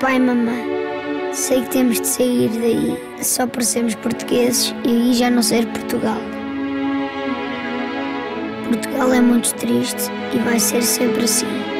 Papai, mamãe, sei que temos de sair daí só por sermos portugueses e aí já não ser Portugal. Portugal é muito triste e vai ser sempre assim.